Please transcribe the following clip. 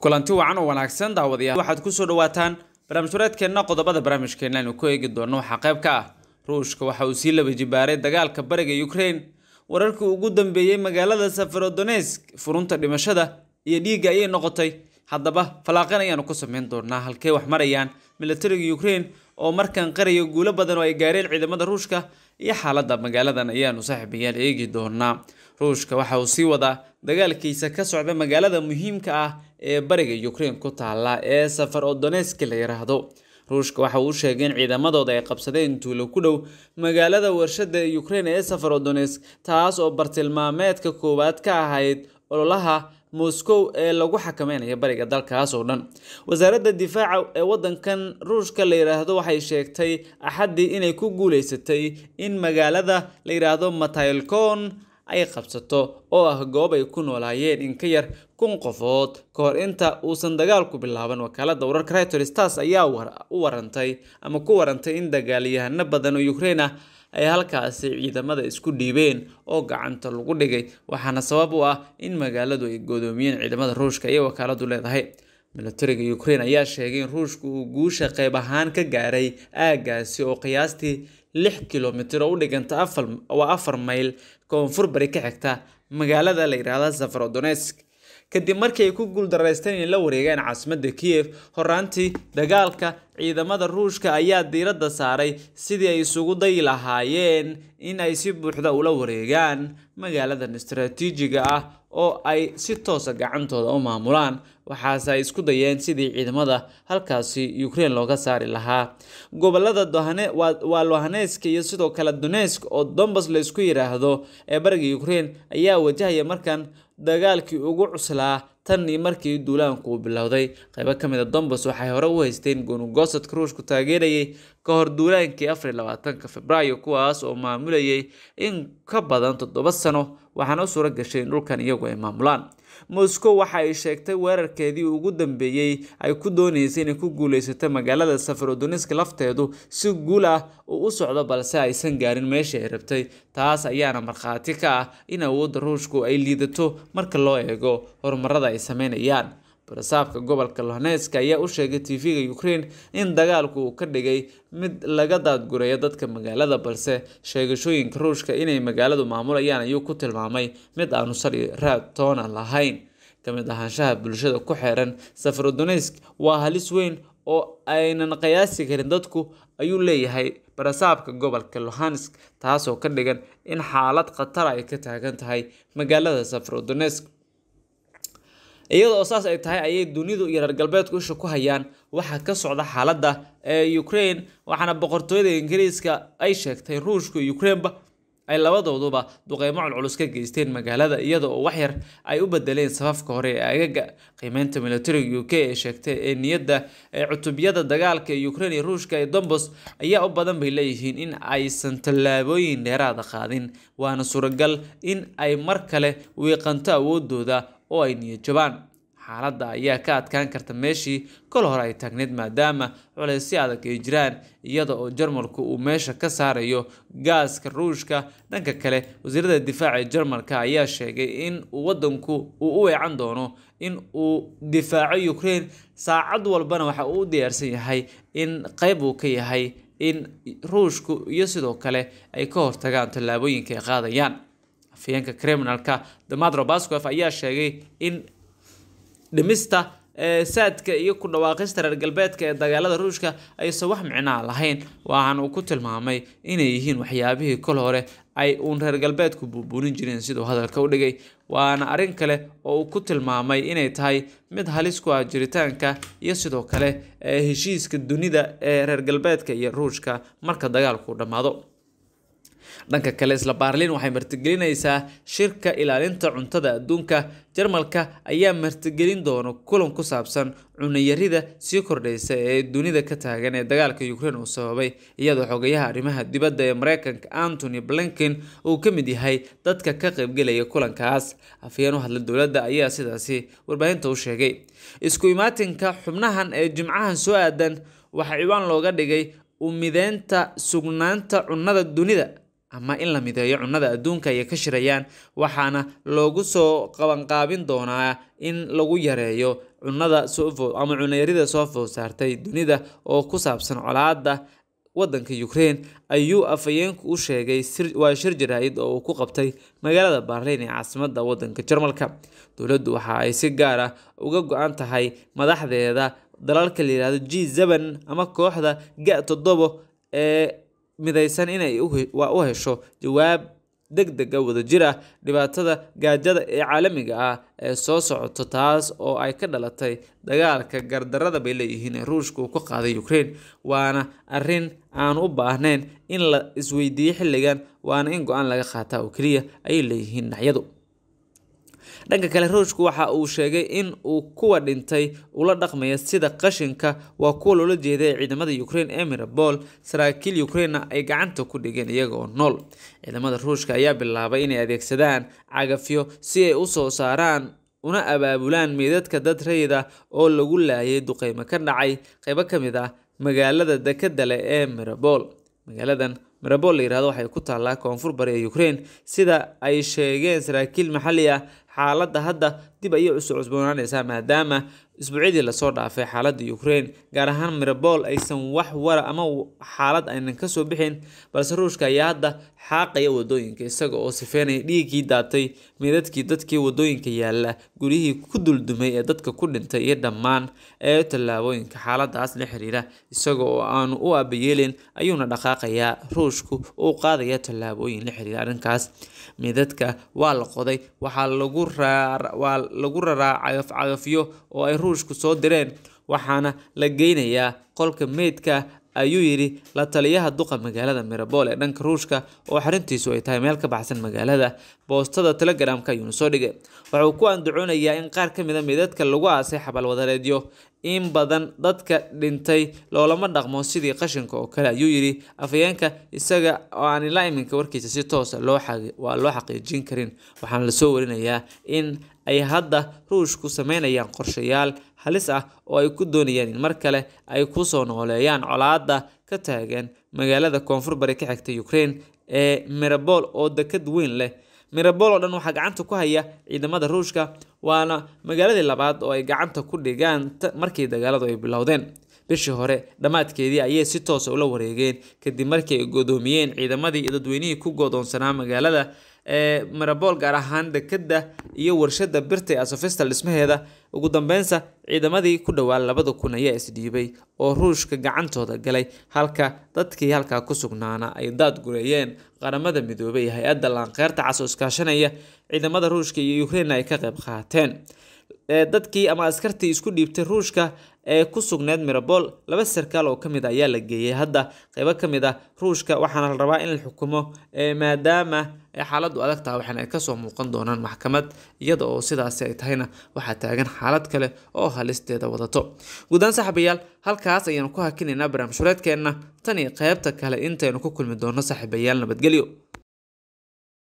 kulanti wacan oo wanaagsan daawadayaal waxaad ku soo dhawaataan barnaamij wareedkeenna qodobada barnaamijkeena aynu ku eegi doono waxaa qayb ka ah ruushka waxa uu sii laba jibaaray dagaalka bariga ukraine wararkii ugu dambeeyey magaalada safarodonesk furunta dhimashada iyo dhiigga ayay noqotay. Haddaba falaaqan ayaanu ku sameyn doonaa halkey wax marayaan militariga ukraine oo markan qaraya guulo badan oo ay gaareen ciidamada ruushka iyo xaaladda magaaladan ayaanu saaxiibayaal eegi doonaa ruushka waxa uu sii wadaa dagaalkiisa ka socda magaalada muhiimka ah ee bariga ukraine ku taala ee safar odoneski la yiraahdo. Ruushka waxa uu sheegay in ciidamadooda ay qabsadeen tuulo ku dhow magaalada warshada ukraine ee safar odonesk taas oo bartilmaameedka koowaad ka ahayd ololaha moscow ee lagu xakameynaya bariga dalkaas oo dhan. Wasaaradda difaaca ee wadankan ruushka la yiraahdo waxay sheegtay axaddii inay ku guuleysatay in magaalada la yiraahdo mataylkon ay qabsato oo ah goob ay ku noolaayeen in ka yar kun qofood. Ka hor inta uusan dagaalku bilaaban wakaalada wararka reuters taas ayaa u warantay ama ku warantay in dagaalyahano badan oo ukraine ah ay halkaasi ciidamada isku dhiibeen oo gacanta lagu dhigay waxaana sabab u ah in magaaladu ay godoomiyeen ciidamada ruushka iyo wakaaladu leedahay militariga ukraine ayaa sheegay in ruushka uu guusha qayb ahaan ka gaaray aagaasi oo qiyaastii lix kilomitir oo u dhiganta waa afar mayl koonfur bari ka xigta magaalada la yidhaahda safarodonesk kadib markii ku guuldaraysteen inay la wareegaan caasimadda kiev horaantii dagaalka ciidamada ruushka ayaa diiradda saaray sidii ay isugu dayi lahaayeen in ay si buuxda ula wareegaan magaaladan istaraatiijiga ah oo ay si toosa gacantooda u maamulaan waxaase ay isku dayeen sidii ciidamada halkaasi ukraine looga saari lahaa. Gobolada waa lohaneska iyo sidoo kale donesk oo dombas la isku yiraahdo ee bariga ukraine ayaa wajahaya markan dagaalkii ugu cuslaa tan iyo markii duulaanku uu bilowday. Qaybo ka mid a dombas waxay hore u haysteen gonugosadka ruushku taageerayay ka hor duulaankii afar iyo labaatanka februaayo kuwaas oo maamulayay in ka badan toddoba sano waxaana u suura gashay in dhulkan iyagu ay maamulaan. Moscow waxa ay sheegtay weerarkeedii ugu dambeeyey ay ku dooneysay inay ku guuleysato magaalada safarodoniska lafteedu si guul ah uu u socdo balse aysan gaarin meeshii ay rabtay. Taas ayaana markhaati ka ah in awoodda ruushku ay liidato marka loo eego horumarada ay sameynayaan barasaabka gobolka lohaneska ayaa u sheegay tv-ga ukraine in dagaalku uu ka dhigay mid laga daadgurayo dadka magaalada balse sheegashooyinka ruushka inay magaaladu maamulayaan ayuu ku tilmaamay. Mid aanu sali raad toona lahayn. Kamid ahaanshaha bulshada ku xeeran safarodonesk waa halis weyn oo aynan qiyaasi karin dadku ayuu leeyahay barasaabka gobolka lohansk taasoo ka dhigan in xaalad khatara ay ka taagan tahay magaalada safarodonesk iyada oo saas ay tahay ayay dunidu iyo reer galbeedku isha ku hayaan. Waxa ka socda xaaladda ee ukraine waxaana boqortooyada ingiriiska ay sheegtay ruushka iyo ukraineba ay labadooduba duqeymo culculus ka geysteen magaalada iyada oo waxyar ay u bedeleen safafka hore ee agaga qiimeynta militariga u k ee sheegtay ee niyadda ee cutubyada dagaalka ee ukraine iyo ruushka ee dombos ayaa u badan bay leeyihiin in aysan tallaabooyin dheeraada qaadin. Waana suuragal in ay mar kale wiiqanto awoodooda oo ay niyadjabaan xaaladda ayaa ka adkaan karta meeshii kol hore ay taagneyd maadaama culaysyo adag ay jiraan iyada oo jarmalku uu meesha ka saarayo gaaska ruushka. Dhanka kale wasiirada difaaca ee jarmalka ayaa sheegay in wadanku uu u weecan doono in uu difaaco ukraine. Saacad walbana waxa uu u diyaarsan yahay in qeyb uu ka yahay in ruushku iyo sidoo kale ay ka hortagaan tallaabooyinka ay qaadayaan afayeenka criminalka dematro bascof ayaa sheegay in dhimista saadka iyo ku dhawaaqista reer galbeedka ee dagaalada ruushka aysan wax micnaa lahayn. Waxaana uu ku tilmaamay inay yihiin waxyaabihii kol hore ay uun reer galbeedku buubuunin jireen siduu hadalka u dhigay. Waana arrin kale oo uu ku tilmaamay inay tahay mid halis ku ah jiritaanka iyo sidoo kale heshiiska dunida ee reer galbeedka iyo ruushka marka dagaalku dhammaado dhanka kale isla baarliin waxay martigelinaysaa shirka ilaalinta cuntada adduunka. Jarmalka ayaa martigelin doona kulan ku saabsan cunayarida sii kordhaysa ee dunida ka taagan ee dagaalka ukraine uu sababay iyadoo xogayaha arrimaha dibadda ee mareykanka antony blinken uu ka mid yahay dadka ka qaybgelaya kulankaas. Afhayeen u hadla dowladda ayaa sidaasi warbaahinta u sheegay. Isku imaatinka xubnahan ee jimcahan soo aadan waxaa ciwaan looga dhigay umideynta sugnaanta cunnada dunida ama in la mideeyo cunnada adduunka ayay ka shirayaan waxaana loogu soo qabanqaabin doonaa in lagu yareeyo cunada soo ama cunayarida soo food saartay dunida oo ku saabsan colaada wadanka Ukraine. Ayuu afayeenku u sheegay waa shir jaraa'id oo uu ku qabtay magaalada Berlin ee caasimadda wadanka Jarmalka. Dowladdu waxa ay si gaar ah uga go'an tahay madaxdeeda dalalka la yiraahdo G7 ama kooxda G7 ee midaysan inay u hesho jawaab degdeg ah wadajir ah dhibaatada gaajada ee caalamiga ah ee soo socoto taas oo ay ka dhalatay dagaalka gardarada bay leeyihiin ee ruushka uu ka qaaday Ukraine. Waana arrin aan u baahnayn in la isweydiiyo xilligan waana in go'aan laga qaataa oo keliya ayay leeyihiin dhinacyadu dhanka kale ruushku waxa uu sheegay in uu kuwa dhintay ula dhaqmaya sida qashinka waa kuwa loola jeeday ciidamada Ukraine ee Mariupol saraakiil Ukraine ay gacanta ku dhigeen iyaga oo nool. Ciidamada ruushka ayaa bilaabay inay adeegsadaan cagafyo si ay u soo saaraan una abaabulaan meedadka dad rayid ah oo lagu laayay duqeymo ka dhacay. Qaybo ka mid ah magaalada dekedda leh ee Mariupol magaaladan Mariupol la yiraahdo waxay ku taallaa koonfur bari ee Ukraine sida ay sheegeen saraakiil maxalli ah xaaladda hadda dib ayay u cusboonaanaysaa maadaama isbuucyadii la soo dhaafay xaaladda Ukraine gaar ahaan Mariupol aysan wax wara ama xaalad aynan ka soo bixin balse ruushka ayaa hadda xaaqaya waddooyinka isaga oo sifeynaya dhiiggii daatay meedadkii dadkii waddooyinka yaalla guryihii ku duldumay ee dadka ku dhintay iyo dhammaan ee tallaabooyinka xaaladaas la xiriira. Isaga oo aanu u abayeelin ayuuna dhaqaaqayaa ruushku uu qaadaya tallaabooyin la xiriira arrinkaas. Meedadka waa la qoday waxaa lagu waa lagu raraa cagaf cagafyo oo ay ruushku soo direen waxaana la geynayaa qolka meydka ayuu yidhi la taliyaha duqa magaalada Mariupol ee dhanka ruushka oo xarintiisu ay tahay meel ka baxsan magaalada boostada telegramka ayuuna soo dhigay. Wuxuu ku andacoonayaa in qaar ka mid a meedadka lagu aasay xabal wadareedyo. In badan dadka dhintay loolama dhaqmo sidii qashinka oo kale ayuu yidhi. Afayeenka isaga oo aan ilaa iminka warkiisa si toosa loo waa loo xaqiijin karin. Waxaana la soo warinayaa in ay hadda ruushku sameynayaan qorshayaal halis ah oo ay ku doonayaan in mar kale ay ku soo nooleeyaan colaadda ka taagan magaalada koonfur bari ka xigta Ukraine ee Mariupol oo dekad weyn leh. Mariupol oo dhan waxaa gacanta ku haya ciidamada Ruushka waana magaaladii labaad oo ay gacanta ku dhigaan markii dagaaladu ay bilowdeen. Bishii hore dhammaadkeedii ayay si toos ah ula wareegeen kadib markii ay godoomiyeen ciidamadii iyo dadweynihii ku godoonsanaa magaalada ee Mariupol gaar ahaan dekedda iyo warshada birta ee Azovstal dhismaheeda. Ugu dambeynsa ciidamadii ku dhawaa labada kun ayaa isdhiibay oo ruushka gacantooda galay halka dadkii halkaa ku sugnaana ay daad gureeyeen. Qaramada midoobay iyo hay'adda laanqeyrta cas oo iskaashanaya ciidamada ruushka iyo Ukraine ay ka qayb qaateen. Dadkii ama askartii isku dhiibtay ruushka ee ku sugneed Mariupol laba sarkaal oo ka mid ayaa la geeyay. Hadda qaybo ka mid ah ruushka waxaana la rabaa in la xukumo maadaama xaaladdu adag tahay waxaana ay ka soo muuqan doonaan maxkamad iyada oo sidaasi ay tahayna waxaa taagan xaalad kale oo halisteeda wadato. Guudaan saaxiibayaal halkaas ayaanu ku hakinaynaa barnaamij shureedkeenna tan iyo qaybta kale intaynu ku kulmi doono saaxiibayaal nabadgelyo